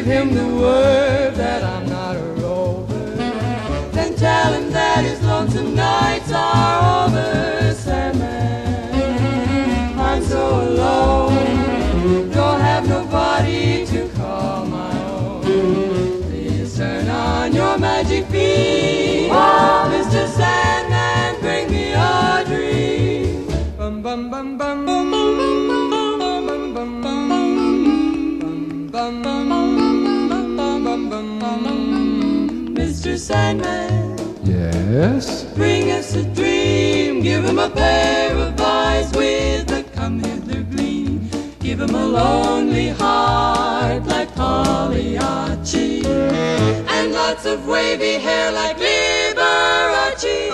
Give him the word that I'm not a rover. Then tell him that his lonesome nights are over. Sandman, I'm so alone. Don't have nobody to call my own. Please turn on your magic beam. oh, Mr. Sandman, bring me a dream. Bum bum bum bum bum bum bum bum bum bum bum bum bum bum bum bum. Mr. Sandman. Yes. Bring us a dream. Give him a pair of eyes with a come hither gleam. Give him a lonely heart like Pagliacci. And lots of wavy hair like Liberace.